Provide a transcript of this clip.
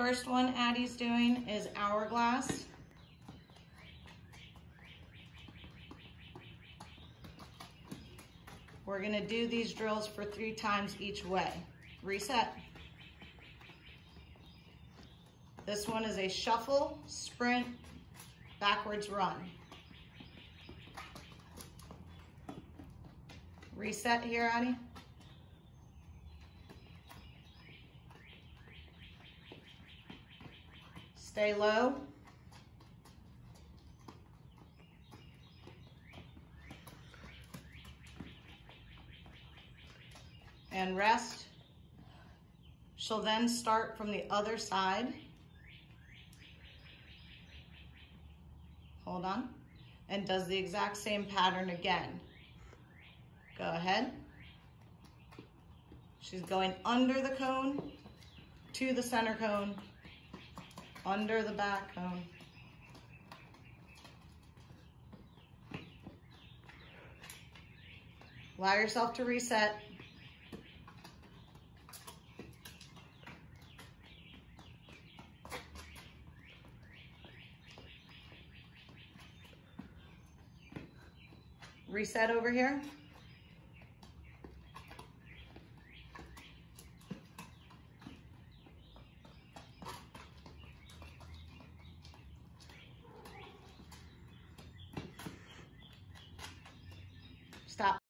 First one Addie's doing is hourglass. We're gonna do these drills for three times each way. Reset. This one is a shuffle, sprint, backwards run. Reset here, Addie. Stay low. And rest. She'll then start from the other side. Hold on. And does the exact same pattern again. Go ahead. She's going under the cone, to the center cone, under the back cone. Allow yourself to reset. Reset over here. した。